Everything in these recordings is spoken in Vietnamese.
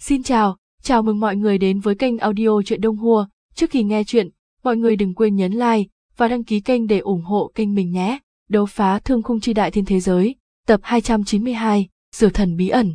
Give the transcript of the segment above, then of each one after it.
Xin chào, chào mừng mọi người đến với kênh audio chuyện Đông Hua. Trước khi nghe chuyện, mọi người đừng quên nhấn like và đăng ký kênh để ủng hộ kênh mình nhé. Đấu phá thương khung chi đại thiên thế giới, tập 292, Dược thần bí ẩn.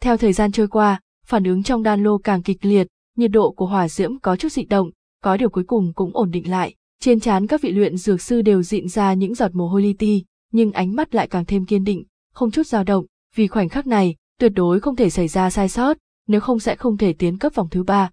Theo thời gian trôi qua, phản ứng trong đan lô càng kịch liệt, nhiệt độ của hỏa diễm có chút dị động, có điều cuối cùng cũng ổn định lại. Trên trán các vị luyện dược sư đều dịn ra những giọt mồ hôi li ti, nhưng ánh mắt lại càng thêm kiên định, không chút dao động, vì khoảnh khắc này, tuyệt đối không thể xảy ra sai sót, nếu không sẽ không thể tiến cấp vòng thứ ba.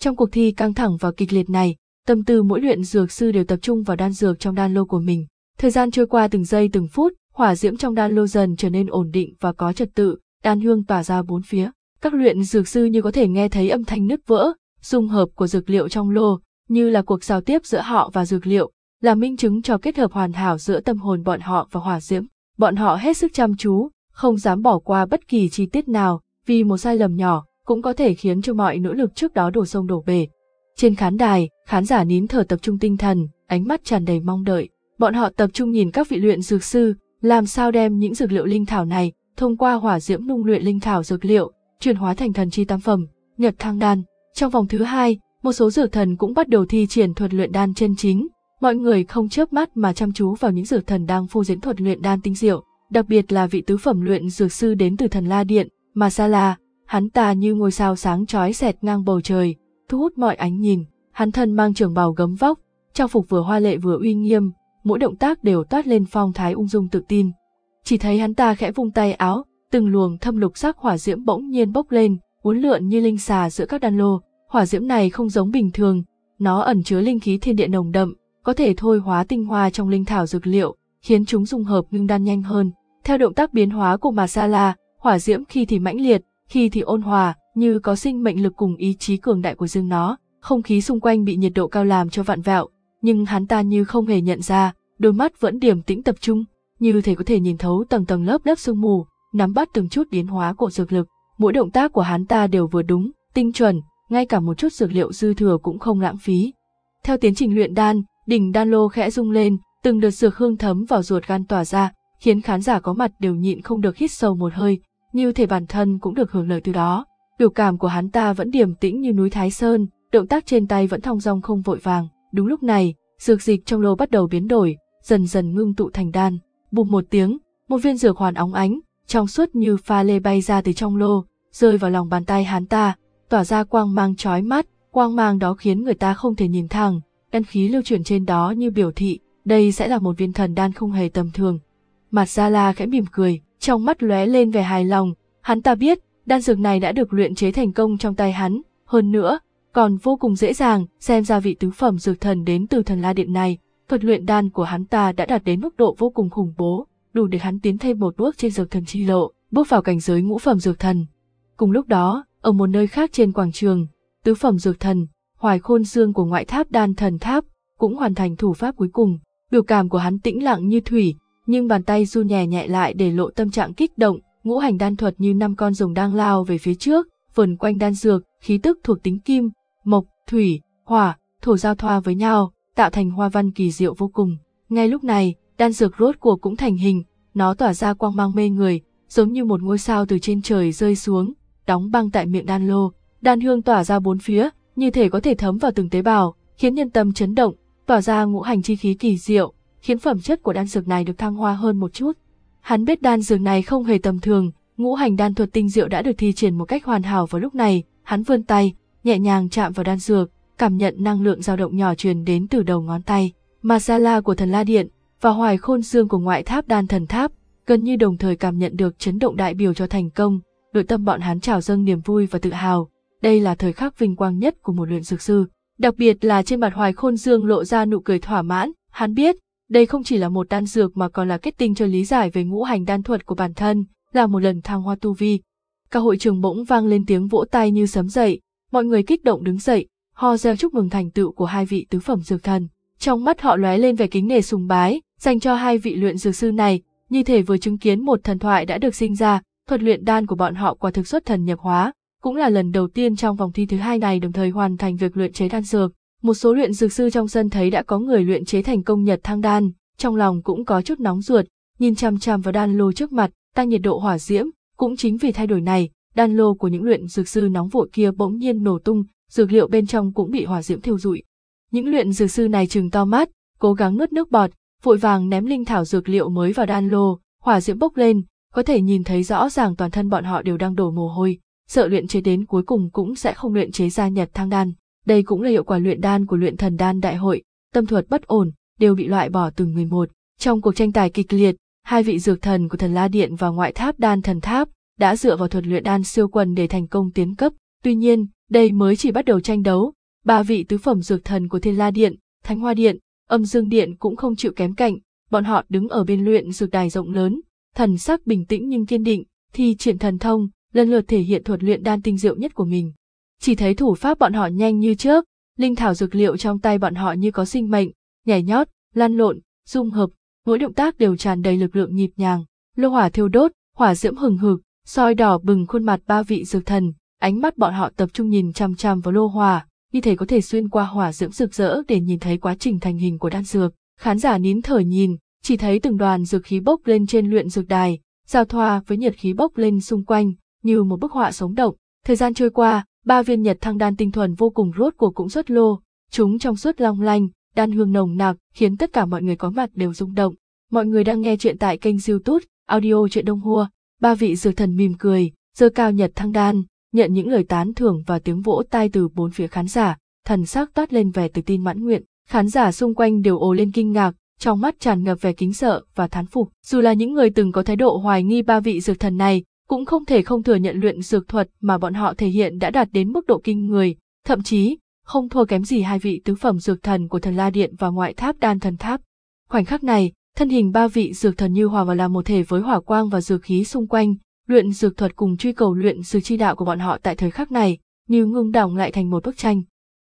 Trong cuộc thi căng thẳng và kịch liệt này, tâm tư mỗi luyện dược sư đều tập trung vào đan dược trong đan lô của mình. Thời gian trôi qua từng giây từng phút, hỏa diễm trong đan lô dần trở nên ổn định và có trật tự, đan hương tỏa ra bốn phía. Các luyện dược sư như có thể nghe thấy âm thanh nứt vỡ, dung hợp của dược liệu trong lô, như là cuộc giao tiếp giữa họ và dược liệu, là minh chứng cho kết hợp hoàn hảo giữa tâm hồn bọn họ và hỏa diễm. Bọn họ hết sức chăm chú, không dám bỏ qua bất kỳ chi tiết nào, vì một sai lầm nhỏ cũng có thể khiến cho mọi nỗ lực trước đó đổ sông đổ bể. Trên khán đài, khán giả nín thở tập trung tinh thần, ánh mắt tràn đầy mong đợi. Bọn họ tập trung nhìn các vị luyện dược sư, làm sao đem những dược liệu linh thảo này, thông qua hỏa diễm nung luyện linh thảo dược liệu, chuyển hóa thành thần chi tam phẩm, nhật thang đan. Trong vòng thứ hai, một số dược thần cũng bắt đầu thi triển thuật luyện đan chân chính. Mọi người không chớp mắt mà chăm chú vào những dược thần đang phô diễn thuật luyện đan tinh diệu, đặc biệt là vị tứ phẩm luyện dược sư đến từ thần La Điện, Masala, hắn ta như ngôi sao sáng chói xẹt ngang bầu trời, thu hút mọi ánh nhìn, hắn thân mang trường bào gấm vóc, trang phục vừa hoa lệ vừa uy nghiêm, mỗi động tác đều toát lên phong thái ung dung tự tin. Chỉ thấy hắn ta khẽ vung tay áo, từng luồng thâm lục sắc hỏa diễm bỗng nhiên bốc lên, uốn lượn như linh xà giữa các đan lô, hỏa diễm này không giống bình thường, nó ẩn chứa linh khí thiên địa nồng đậm, có thể thôi hóa tinh hoa trong linh thảo dược liệu, khiến chúng dung hợp ngưng đan nhanh hơn. Theo động tác biến hóa của Masala, hỏa diễm khi thì mãnh liệt, khi thì ôn hòa, như có sinh mệnh lực cùng ý chí cường đại của riêng nó. Không khí xung quanh bị nhiệt độ cao làm cho vạn vẹo, nhưng hắn ta như không hề nhận ra, đôi mắt vẫn điềm tĩnh tập trung, như thể có thể nhìn thấu tầng tầng lớp lớp sương mù, nắm bắt từng chút biến hóa của dược lực. Mỗi động tác của hắn ta đều vừa đúng, tinh chuẩn, ngay cả một chút dược liệu dư thừa cũng không lãng phí. Theo tiến trình luyện đan, đỉnh đan lô khẽ rung lên, từng đợt dược hương thấm vào ruột gan tỏa ra, khiến khán giả có mặt đều nhịn không được hít sâu một hơi, như thể bản thân cũng được hưởng lợi từ đó. Biểu cảm của hắn ta vẫn điềm tĩnh như núi Thái Sơn, động tác trên tay vẫn thong dong không vội vàng. Đúng lúc này, dược dịch trong lô bắt đầu biến đổi, dần dần ngưng tụ thành đan. Bụp một tiếng, một viên dược hoàn óng ánh, trong suốt như pha lê bay ra từ trong lô, rơi vào lòng bàn tay hắn ta, tỏa ra quang mang chói mắt, quang mang đó khiến người ta không thể nhìn thẳng, đan khí lưu chuyển trên đó như biểu thị, đây sẽ là một viên thần đan không hề tầm thường. Mặt Gia La khẽ mỉm cười, trong mắt lóe lên vẻ hài lòng, hắn ta biết, đan dược này đã được luyện chế thành công trong tay hắn, hơn nữa, còn vô cùng dễ dàng, xem ra vị tứ phẩm dược thần đến từ thần la điện này, thuật luyện đan của hắn ta đã đạt đến mức độ vô cùng khủng bố, đủ để hắn tiến thêm một bước trên dược thần chi lộ, bước vào cảnh giới ngũ phẩm dược thần. Cùng lúc đó, ở một nơi khác trên quảng trường, tứ phẩm dược thần, hoài khôn dương của ngoại tháp đan thần tháp, cũng hoàn thành thủ pháp cuối cùng. Biểu cảm của hắn tĩnh lặng như thủy, nhưng bàn tay du nhẹ nhẹ lại để lộ tâm trạng kích động, ngũ hành đan thuật như năm con rồng đang lao về phía trước, vườn quanh đan dược, khí tức thuộc tính kim, mộc, thủy, hỏa, thổ giao thoa với nhau, tạo thành hoa văn kỳ diệu vô cùng. Ngay lúc này, đan dược rốt cuộc cũng thành hình, nó tỏa ra quang mang mê người, giống như một ngôi sao từ trên trời rơi xuống, đóng băng tại miệng đan lô, đan hương tỏa ra bốn phía, như thể có thể thấm vào từng tế bào, khiến nhân tâm chấn động, tỏa ra ngũ hành chi khí kỳ diệu, khiến phẩm chất của đan dược này được thăng hoa hơn một chút. Hắn biết đan dược này không hề tầm thường, ngũ hành đan thuật tinh diệu đã được thi triển một cách hoàn hảo vào lúc này, hắn vươn tay, nhẹ nhàng chạm vào đan dược, cảm nhận năng lượng dao động nhỏ truyền đến từ đầu ngón tay. Masala của thần La Điện và hoài khôn xương của ngoại tháp đan thần tháp gần như đồng thời cảm nhận được chấn động đại biểu cho thành công, nội tâm bọn hắn trào dâng niềm vui và tự hào. Đây là thời khắc vinh quang nhất của một luyện dược sư. Đặc biệt là trên mặt hoài khôn dương lộ ra nụ cười thỏa mãn, hắn biết, đây không chỉ là một đan dược mà còn là kết tinh cho lý giải về ngũ hành đan thuật của bản thân, là một lần thăng hoa tu vi. Cả hội trường bỗng vang lên tiếng vỗ tay như sấm dậy, mọi người kích động đứng dậy, ho reo chúc mừng thành tựu của hai vị tứ phẩm dược thần. Trong mắt họ lóe lên vẻ kính nể sùng bái, dành cho hai vị luyện dược sư này, như thể vừa chứng kiến một thần thoại đã được sinh ra, thuật luyện đan của bọn họ quả thực xuất thần nhập hóa, cũng là lần đầu tiên trong vòng thi thứ hai này đồng thời hoàn thành việc luyện chế đan dược. Một số luyện dược sư trong sân thấy đã có người luyện chế thành công nhật thang đan, trong lòng cũng có chút nóng ruột, nhìn chằm chằm vào đan lô trước mặt, tăng nhiệt độ hỏa diễm, cũng chính vì thay đổi này, đan lô của những luyện dược sư nóng vội kia bỗng nhiên nổ tung, dược liệu bên trong cũng bị hỏa diễm thiêu rụi. Những luyện dược sư này trừng to mắt, cố gắng nuốt nước bọt, vội vàng ném linh thảo dược liệu mới vào đan lô, hỏa diễm bốc lên, có thể nhìn thấy rõ ràng toàn thân bọn họ đều đang đổ mồ hôi, sợ luyện chế đến cuối cùng cũng sẽ không luyện chế ra nhật thang đan. Đây cũng là hiệu quả luyện đan của luyện thần đan đại hội, tâm thuật bất ổn, đều bị loại bỏ từng người một. Trong cuộc tranh tài kịch liệt, hai vị dược thần của thần La Điện và ngoại tháp đan thần tháp đã dựa vào thuật luyện đan siêu quần để thành công tiến cấp. Tuy nhiên, đây mới chỉ bắt đầu tranh đấu. Ba vị tứ phẩm dược thần của Thiên La Điện, Thánh Hoa Điện, Âm Dương Điện cũng không chịu kém cạnh, bọn họ đứng ở bên luyện dược đài rộng lớn, thần sắc bình tĩnh nhưng kiên định, thi triển thần thông, lần lượt thể hiện thuật luyện đan tinh diệu nhất của mình. Chỉ thấy thủ pháp bọn họ nhanh như trước, linh thảo dược liệu trong tay bọn họ như có sinh mệnh, nhảy nhót, lăn lộn, dung hợp, mỗi động tác đều tràn đầy lực lượng nhịp nhàng. Lô hỏa thiêu đốt, hỏa diễm hừng hực, soi đỏ bừng khuôn mặt ba vị dược thần, ánh mắt bọn họ tập trung nhìn chăm chăm vào lô hỏa, như thể có thể xuyên qua hỏa diễm rực rỡ để nhìn thấy quá trình thành hình của đan dược. Khán giả nín thở nhìn, chỉ thấy từng đoàn dược khí bốc lên trên luyện dược đài, giao thoa với nhiệt khí bốc lên xung quanh, như một bức họa sống động. Thời gian trôi qua, ba viên nhật thăng đan tinh thuần vô cùng rốt của cũng xuất lô, chúng trong suốt long lanh, đan hương nồng nặc, khiến tất cả mọi người có mặt đều rung động. Mọi người đang nghe chuyện tại kênh YouTube, audio chuyện Đông Hua, ba vị dược thần mỉm cười, giơ cao nhật thăng đan, nhận những lời tán thưởng và tiếng vỗ tay từ bốn phía khán giả, thần sắc toát lên vẻ tự tin mãn nguyện. Khán giả xung quanh đều ồ lên kinh ngạc, trong mắt tràn ngập vẻ kính sợ và thán phục. Dù là những người từng có thái độ hoài nghi ba vị dược thần này, cũng không thể không thừa nhận luyện dược thuật mà bọn họ thể hiện đã đạt đến mức độ kinh người, thậm chí không thua kém gì hai vị tứ phẩm dược thần của thần La Điện và ngoại tháp đan thần tháp. Khoảnh khắc này, thân hình ba vị dược thần như hòa vào làm một thể với hỏa quang và dược khí xung quanh, luyện dược thuật cùng truy cầu luyện dược chi đạo của bọn họ tại thời khắc này, như ngưng đọng lại thành một bức tranh.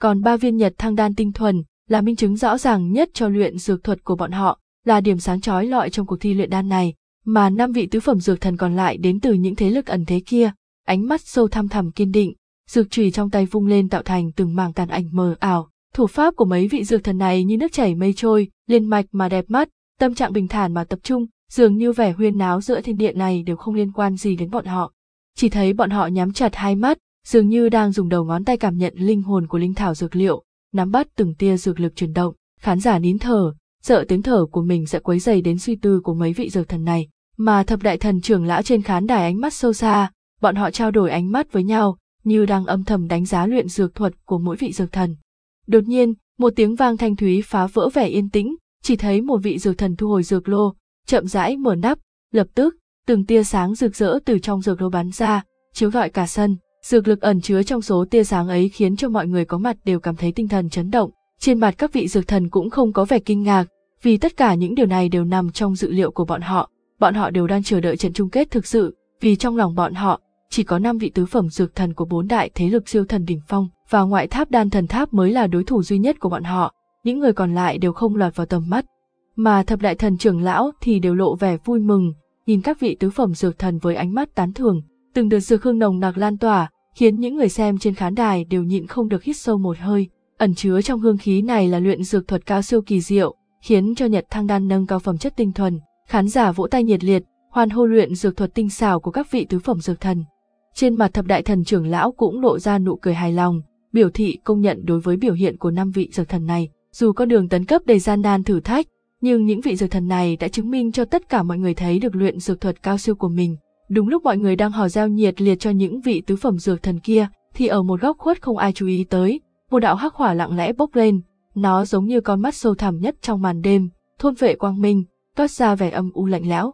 Còn ba viên nhật thăng đan tinh thuần là minh chứng rõ ràng nhất cho luyện dược thuật của bọn họ, là điểm sáng chói lọi trong cuộc thi luyện đan này, mà năm vị tứ phẩm dược thần còn lại đến từ những thế lực ẩn thế kia, ánh mắt sâu thăm thẳm kiên định, dược chùy trong tay vung lên tạo thành từng mảng tàn ảnh mờ ảo. Thủ pháp của mấy vị dược thần này như nước chảy mây trôi, liên mạch mà đẹp mắt, tâm trạng bình thản mà tập trung, dường như vẻ huyên náo giữa thiên địa này đều không liên quan gì đến bọn họ. Chỉ thấy bọn họ nhắm chặt hai mắt, dường như đang dùng đầu ngón tay cảm nhận linh hồn của linh thảo dược liệu, nắm bắt từng tia dược lực chuyển động, khán giả nín thở, sợ tiếng thở của mình sẽ quấy dày đến suy tư của mấy vị dược thần này, mà thập đại thần trưởng lão trên khán đài ánh mắt sâu xa, bọn họ trao đổi ánh mắt với nhau, như đang âm thầm đánh giá luyện dược thuật của mỗi vị dược thần. Đột nhiên, một tiếng vang thanh thúy phá vỡ vẻ yên tĩnh, chỉ thấy một vị dược thần thu hồi dược lô, chậm rãi mở nắp, lập tức, từng tia sáng rực rỡ từ trong dược lô bắn ra, chiếu rọi cả sân. Dược lực ẩn chứa trong số tia sáng ấy khiến cho mọi người có mặt đều cảm thấy tinh thần chấn động. Trên mặt các vị dược thần cũng không có vẻ kinh ngạc, vì tất cả những điều này đều nằm trong dự liệu của bọn họ. Bọn họ đều đang chờ đợi trận chung kết thực sự, vì trong lòng bọn họ, chỉ có 5 vị tứ phẩm dược thần của bốn đại thế lực siêu thần đỉnh phong và ngoại tháp đan thần tháp mới là đối thủ duy nhất của bọn họ, những người còn lại đều không lọt vào tầm mắt. Mà thập đại thần trưởng lão thì đều lộ vẻ vui mừng, nhìn các vị tứ phẩm dược thần với ánh mắt tán thưởng, từng đợt dược hương nồng nặc lan tỏa, khiến những người xem trên khán đài đều nhịn không được hít sâu một hơi. Ẩn chứa trong hương khí này là luyện dược thuật cao siêu kỳ diệu, khiến cho Nhật Thăng Đan nâng cao phẩm chất tinh thuần. Khán giả vỗ tay nhiệt liệt, hoan hô luyện dược thuật tinh xảo của các vị tứ phẩm dược thần. Trên mặt thập đại thần trưởng lão cũng lộ ra nụ cười hài lòng, biểu thị công nhận đối với biểu hiện của năm vị dược thần này. Dù có đường tấn cấp đầy gian nan thử thách, nhưng những vị dược thần này đã chứng minh cho tất cả mọi người thấy được luyện dược thuật cao siêu của mình. Đúng lúc mọi người đang hò reo nhiệt liệt cho những vị tứ phẩm dược thần kia, thì ở một góc khuất không ai chú ý tới, một đạo hắc hỏa lặng lẽ bốc lên, nó giống như con mắt sâu thẳm nhất trong màn đêm, thôn vệ quang minh, toát ra vẻ âm u lạnh lẽo.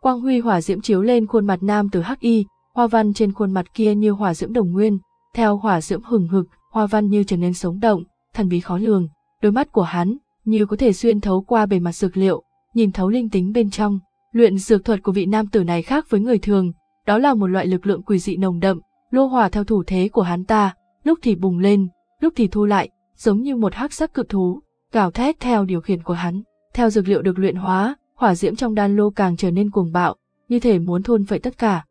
Quang huy hỏa diễm chiếu lên khuôn mặt nam từ hắc y, hoa văn trên khuôn mặt kia như hỏa diễm đồng nguyên, theo hỏa diễm hừng hực, hoa văn như trở nên sống động, thần bí khó lường, đôi mắt của hắn như có thể xuyên thấu qua bề mặt dược liệu, nhìn thấu linh tính bên trong. Luyện dược thuật của vị nam tử này khác với người thường, đó là một loại lực lượng quỷ dị nồng đậm, lô hỏa theo thủ thế của hắn ta, lúc thì bùng lên, lúc thì thu lại, giống như một hắc sắc cự thú, gào thét theo điều khiển của hắn. Theo dược liệu được luyện hóa, hỏa diễm trong đan lô càng trở nên cuồng bạo, như thể muốn thôn phệ tất cả.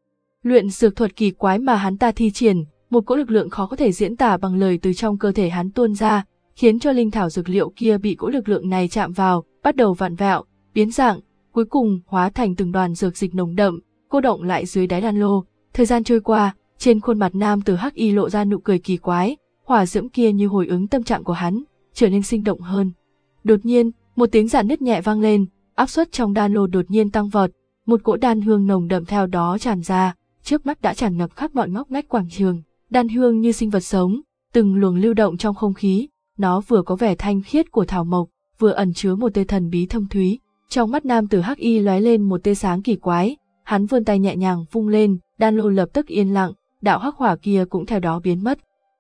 Luyện dược thuật kỳ quái mà hắn ta thi triển, một cỗ lực lượng khó có thể diễn tả bằng lời từ trong cơ thể hắn tuôn ra, khiến cho linh thảo dược liệu kia bị cỗ lực lượng này chạm vào, bắt đầu vặn vẹo, biến dạng, cuối cùng hóa thành từng đoàn dược dịch nồng đậm, cô động lại dưới đáy đan lô. Thời gian trôi qua, trên khuôn mặt nam tử hắc y lộ ra nụ cười kỳ quái, hỏa diễm kia như hồi ứng tâm trạng của hắn, trở nên sinh động hơn. Đột nhiên, một tiếng giản nứt nhẹ vang lên, áp suất trong đan lô đột nhiên tăng vọt, một cỗ đan hương nồng đậm theo đó tràn ra, trước mắt đã tràn ngập khắp mọi ngóc ngách quảng trường. Đan hương như sinh vật sống, từng luồng lưu động trong không khí, nó vừa có vẻ thanh khiết của thảo mộc, vừa ẩn chứa một tê thần bí thâm thúy. Trong mắt nam tử hắc y lóe lên một tia sáng kỳ quái, hắn vươn tay nhẹ nhàng vung lên, đan lô lập tức yên lặng, đạo hắc hỏa kia cũng theo đó biến mất.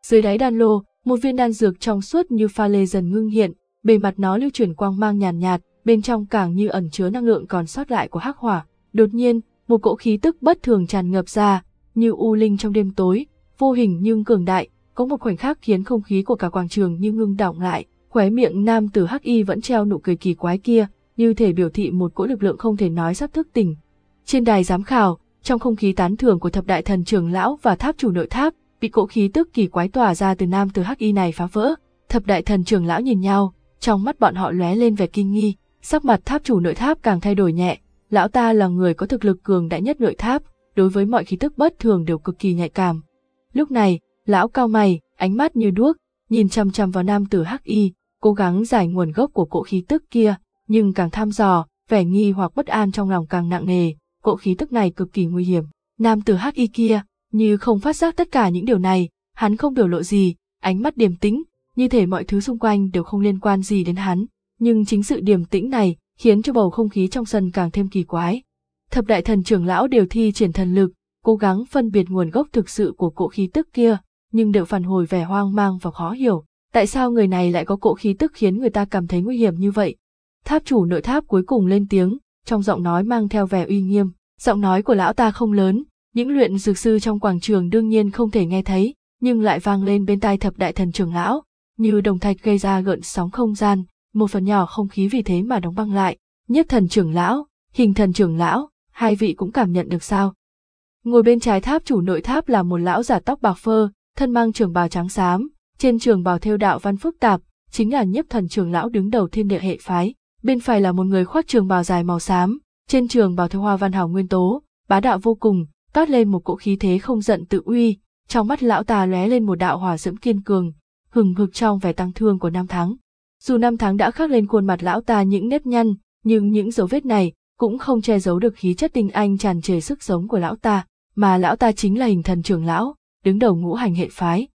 Dưới đáy đan lô, một viên đan dược trong suốt như pha lê dần ngưng hiện, bề mặt nó lưu chuyển quang mang nhàn nhạt, nhạt, bên trong càng như ẩn chứa năng lượng còn sót lại của hắc hỏa. Đột nhiên, một cỗ khí tức bất thường tràn ngập ra, như u linh trong đêm tối, vô hình nhưng cường đại, có một khoảnh khắc khiến không khí của cả quảng trường như ngưng đọng lại, khóe miệng nam tử hắc y vẫn treo nụ cười kỳ quái kia, như thể biểu thị một cỗ lực lượng không thể nói sắp thức tỉnh. Trên đài giám khảo, trong không khí tán thưởng của thập đại thần trưởng lão và tháp chủ nội tháp, bị cỗ khí tức kỳ quái tỏa ra từ nam tử hắc y này phá vỡ. Thập đại thần trưởng lão nhìn nhau, trong mắt bọn họ lóe lên vẻ kinh nghi, sắc mặt tháp chủ nội tháp càng thay đổi nhẹ, lão ta là người có thực lực cường đại nhất nội tháp, đối với mọi khí tức bất thường đều cực kỳ nhạy cảm. Lúc này, lão cao mày, ánh mắt như đuốc, nhìn chăm chăm vào nam tử hắc y, cố gắng giải nguồn gốc của cỗ khí tức kia, nhưng càng thăm dò, vẻ nghi hoặc bất an trong lòng càng nặng nề, cỗ khí tức này cực kỳ nguy hiểm. Nam tử hắc y kia, như không phát giác tất cả những điều này, hắn không biểu lộ gì, ánh mắt điềm tĩnh, như thể mọi thứ xung quanh đều không liên quan gì đến hắn. Nhưng chính sự điềm tĩnh này khiến cho bầu không khí trong sân càng thêm kỳ quái. Thập đại thần trưởng lão đều thi triển thần lực, cố gắng phân biệt nguồn gốc thực sự của cỗ khí tức kia, nhưng đều phản hồi vẻ hoang mang và khó hiểu. Tại sao người này lại có cỗ khí tức khiến người ta cảm thấy nguy hiểm như vậy? Tháp chủ nội tháp cuối cùng lên tiếng, trong giọng nói mang theo vẻ uy nghiêm. Giọng nói của lão ta không lớn, những luyện dược sư trong quảng trường đương nhiên không thể nghe thấy, nhưng lại vang lên bên tai thập đại thần trưởng lão, như đồng thạch gây ra gợn sóng không gian, một phần nhỏ không khí vì thế mà đóng băng lại. Nhất thần trưởng lão, hình thần trưởng lão, hai vị cũng cảm nhận được sao? Ngồi bên trái tháp chủ nội tháp là một lão giả tóc bạc phơ, thân mang trường bào trắng xám, trên trường bào thêu đạo văn phức tạp, chính là nhiếp thần trưởng lão đứng đầu thiên địa hệ phái. Bên phải là một người khoác trường bào dài màu xám, trên trường bào thêu hoa văn hào nguyên tố, bá đạo vô cùng, toát lên một cỗ khí thế không giận tự uy, trong mắt lão ta lóe lên một đạo hỏa diễm kiên cường, hừng hực trong vẻ tăng thương của năm tháng. Dù năm tháng đã khắc lên khuôn mặt lão ta những nếp nhăn, nhưng những dấu vết này cũng không che giấu được khí chất tinh anh tràn trề sức sống của lão ta, mà lão ta chính là hình thần trưởng lão, đứng đầu ngũ hành hệ phái,